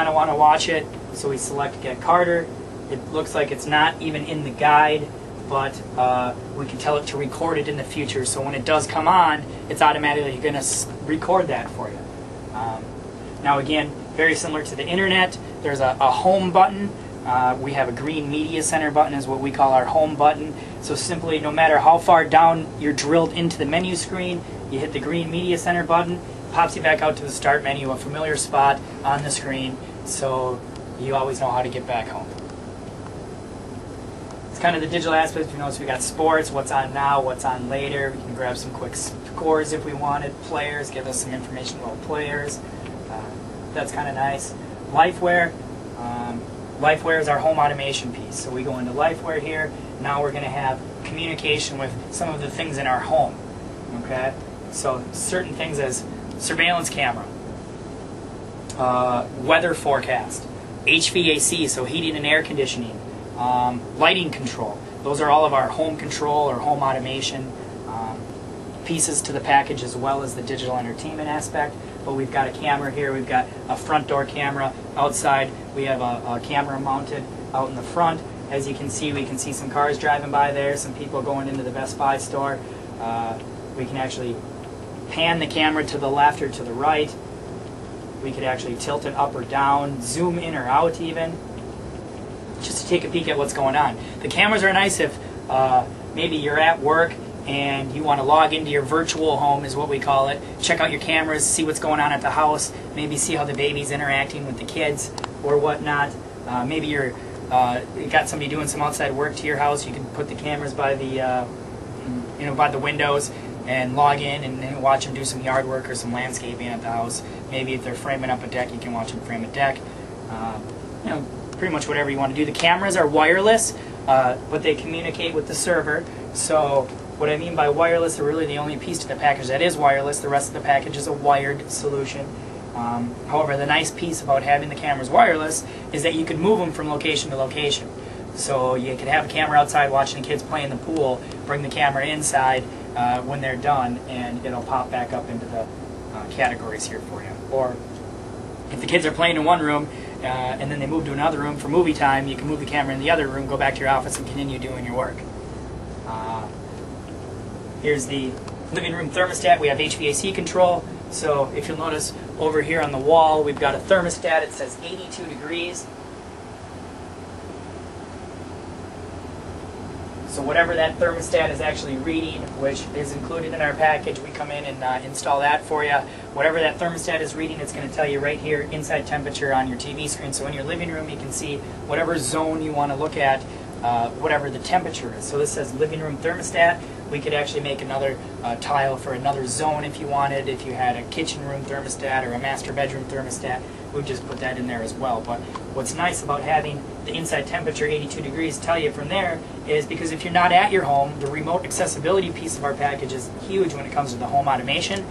kind of want to watch it, so we select Get Carter. It looks like it's not even in the guide, but uh, we can tell it to record it in the future. So when it does come on, it's automatically going to record that for you. Um, now again, very similar to the internet, there's a, a home button. Uh, we have a green media center button is what we call our home button. So simply, no matter how far down you're drilled into the menu screen, you hit the green media center button, pops you back out to the start menu, a familiar spot on the screen, so you always know how to get back home. It's kind of the digital aspect. You notice we got sports, what's on now, what's on later. We can grab some quick scores if we wanted. Players, give us some information about players. Uh, that's kind of nice. Lifeware. Um, Lifeware is our home automation piece. So we go into Lifeware here. Now we're going to have communication with some of the things in our home. Okay? So certain things as surveillance camera, uh, weather forecast, HVAC, so heating and air conditioning, um, lighting control. Those are all of our home control or home automation um, pieces to the package as well as the digital entertainment aspect. But we've got a camera here, we've got a front door camera outside, we have a, a camera mounted out in the front. As you can see, we can see some cars driving by there, some people going into the Best Buy store. Uh, we can actually pan the camera to the left or to the right. We could actually tilt it up or down, zoom in or out even, just to take a peek at what's going on. The cameras are nice if uh, maybe you're at work and you want to log into your virtual home is what we call it. Check out your cameras, see what's going on at the house, maybe see how the baby's interacting with the kids or whatnot. Uh, maybe you're uh, you got somebody doing some outside work to your house. You can put the cameras by the uh, you know by the windows and log in and, and, watch them do some yard work or some landscaping at the house. Maybe if they're framing up a deck, you can watch them frame a deck. Uh, you know, pretty much whatever you want to do. The cameras are wireless, uh, but they communicate with the server. So what I mean by wireless, they're really the only piece to the package that is wireless. The rest of the package is a wired solution. Um, however, the nice piece about having the cameras wireless is that you can move them from location to location. So you could have a camera outside watching the kids play in the pool, bring the camera inside, uh, when they're done, and it'll pop back up into the uh, categories here for you. Or if the kids are playing in one room uh, and then they move to another room for movie time, you can move the camera in the other room, go back to your office, and continue doing your work. Uh, here's the living room thermostat. We have HVAC control. So if you'll notice over here on the wall, we've got a thermostat. It says 82 degrees. So whatever that thermostat is actually reading, which is included in our package, we come in and uh, install that for you. Whatever that thermostat is reading, it's going to tell you right here inside temperature on your TV screen. So in your living room, you can see whatever zone you want to look at, uh, whatever the temperature is. So this says living room thermostat. We could actually make another uh, tile for another zone if you wanted. If you had a kitchen room thermostat or a master bedroom thermostat, we'd just put that in there as well. But what's nice about having the inside temperature 82 degrees tell you from there is because if you're not at your home, the remote accessibility piece of our package is huge when it comes to the home automation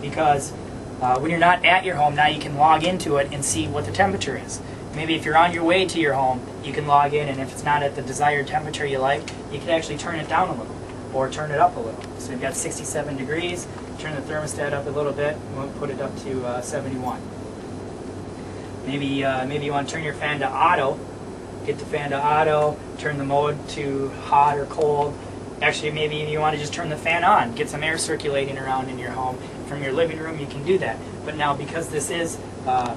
because uh, when you're not at your home, now you can log into it and see what the temperature is. Maybe if you're on your way to your home, you can log in and if it's not at the desired temperature you like, you can actually turn it down a little or turn it up a little. So we've got 67 degrees, turn the thermostat up a little bit, we'll put it up to uh, 71. Maybe, uh, maybe you want to turn your fan to auto, get the fan to auto, turn the mode to hot or cold. Actually, maybe you want to just turn the fan on, get some air circulating around in your home. From your living room, you can do that. But now, because this is uh,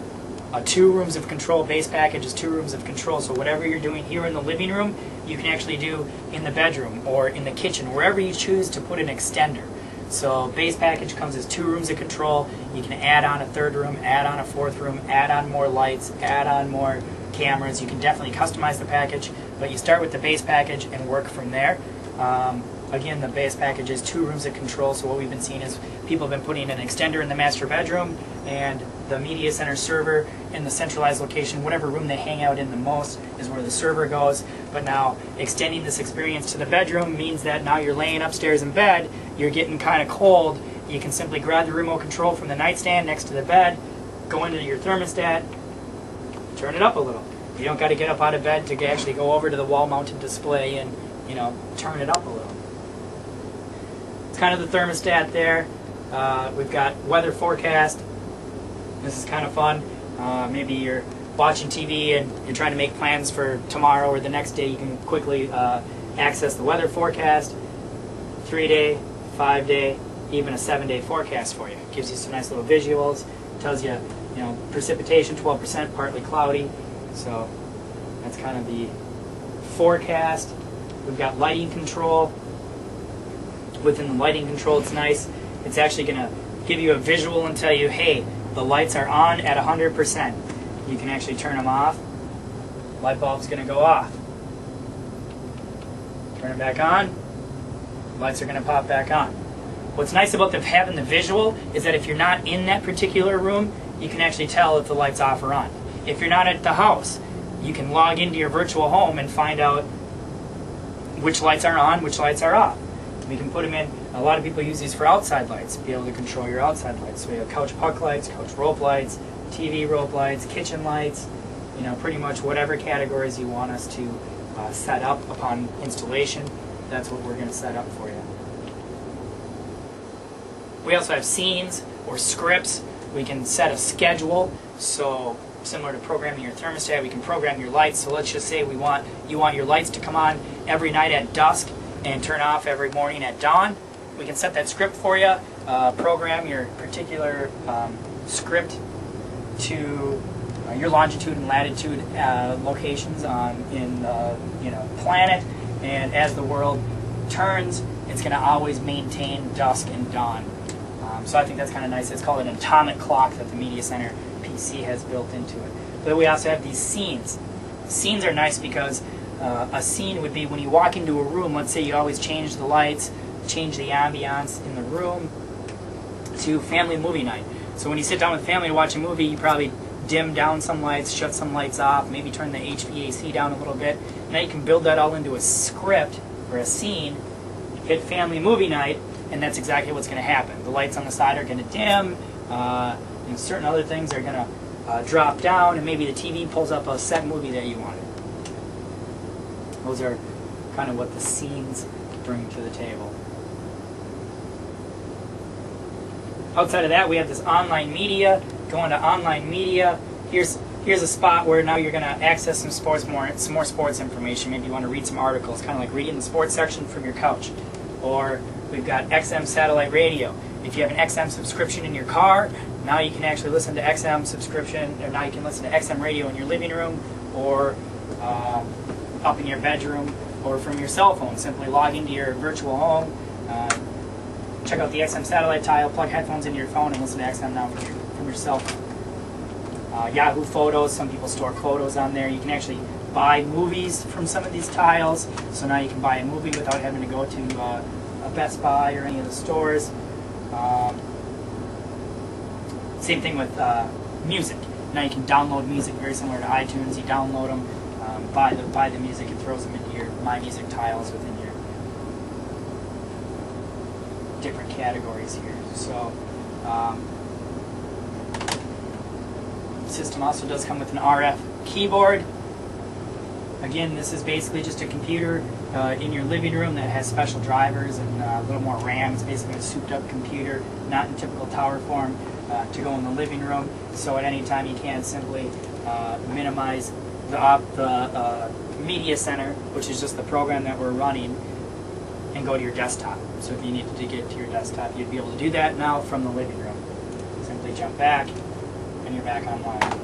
a two rooms of control base package is two rooms of control. So whatever you're doing here in the living room, you can actually do in the bedroom or in the kitchen, wherever you choose to put an extender. So base package comes as two rooms of control. You can add on a third room, add on a fourth room, add on more lights, add on more cameras. You can definitely customize the package, but you start with the base package and work from there. Um, again, the base package is two rooms of control, so what we've been seeing is people have been putting an extender in the master bedroom and the media center server in the centralized location, whatever room they hang out in the most is where the server goes. But now extending this experience to the bedroom means that now you're laying upstairs in bed, you're getting kind of cold, you can simply grab the remote control from the nightstand next to the bed, go into your thermostat, turn it up a little. You don't got to get up out of bed to actually go over to the wall-mounted display and, you know, turn it up a little. It's kind of the thermostat there. Uh, we've got weather forecast. This is kind of fun. Uh, maybe you're watching TV and you're trying to make plans for tomorrow or the next day, you can quickly uh, access the weather forecast, three day, five day, even a seven day forecast for you. It gives you some nice little visuals, tells you, you know, precipitation 12%, partly cloudy. So that's kind of the forecast. We've got lighting control. Within the lighting control, it's nice. It's actually going to give you a visual and tell you, hey, the lights are on at 100%. You can actually turn them off. Light bulb's going to go off. Turn it back on. Lights are going to pop back on. What's nice about the, having the visual is that if you're not in that particular room, you can actually tell if the light's off or on. If you're not at the house, you can log into your virtual home and find out which lights are on, which lights are off. We can put them in, a lot of people use these for outside lights, be able to control your outside lights. So we have couch puck lights, couch rope lights, TV rope lights, kitchen lights, you know, pretty much whatever categories you want us to uh, set up upon installation, that's what we're going to set up for you. We also have scenes or scripts. We can set a schedule. So similar to programming your thermostat, we can program your lights. So let's just say we want you want your lights to come on every night at dusk and turn off every morning at dawn. We can set that script for you. Uh, program your particular um, script to uh, your longitude and latitude uh, locations on in the you know planet, and as the world turns, it's going to always maintain dusk and dawn. Um, so I think that's kind of nice. It's called an atomic clock that the Media Center PC has built into it. But we also have these scenes. Scenes are nice because uh, a scene would be when you walk into a room, let's say you always change the lights, change the ambiance in the room to family movie night. So when you sit down with family to watch a movie, you probably dim down some lights, shut some lights off, maybe turn the HVAC down a little bit. Now you can build that all into a script or a scene, hit family movie night, and that's exactly what's going to happen. The lights on the side are going to dim, uh, and certain other things are going to uh, drop down, and maybe the TV pulls up a set movie that you wanted. Those are kind of what the scenes bring to the table. Outside of that, we have this online media. Going to online media, here's here's a spot where now you're going to access some sports more some more sports information. Maybe you want to read some articles, kind of like reading the sports section from your couch. Or we've got XM satellite radio. If you have an XM subscription in your car, now you can actually listen to XM subscription, or now you can listen to XM radio in your living room, or uh, up in your bedroom, or from your cell phone. Simply log into your virtual home, uh, check out the XM satellite tile, plug headphones into your phone, and listen to XM now from your, from your cell phone. Uh, Yahoo Photos, some people store photos on there. You can actually buy movies from some of these tiles. So now you can buy a movie without having to go to uh, a Best Buy or any of the stores. Um, same thing with uh, music. Now you can download music very similar to iTunes. You download them, um, buy the buy the music, it throws them into your My Music tiles within your different categories here. So. Um, system also does come with an RF keyboard. Again, this is basically just a computer uh, in your living room that has special drivers and uh, a little more RAM. It's basically a souped up computer, not in typical tower form, uh, to go in the living room. So at any time you can simply uh, minimize the, the uh, media center, which is just the program that we're running, and go to your desktop. So if you needed to get to your desktop, you'd be able to do that now from the living room. Simply jump back, and you're back online.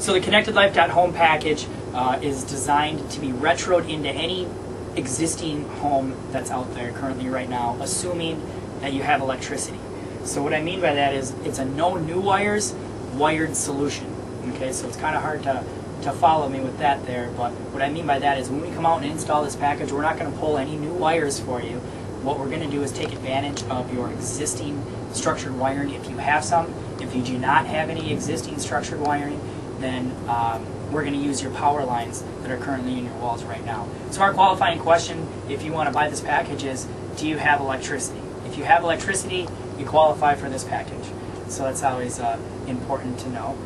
So the Connected Life.home package uh, is designed to be retroed into any existing home that's out there currently right now, assuming that you have electricity. So what I mean by that is it's a no new wires, wired solution. Okay, so it's kind of hard to, to follow me with that there, but what I mean by that is when we come out and install this package, we're not going to pull any new wires for you. What we're going to do is take advantage of your existing structured wiring if you have some. If you do not have any existing structured wiring, then um, we're going to use your power lines that are currently in your walls right now. So our qualifying question, if you want to buy this package, is do you have electricity? If you have electricity, you qualify for this package. So that's always uh, important to know.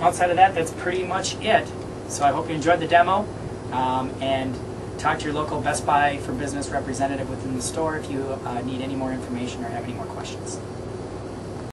Outside of that, that's pretty much it. So I hope you enjoyed the demo um, and talk to your local Best Buy for Business representative within the store if you uh, need any more information or have any more questions.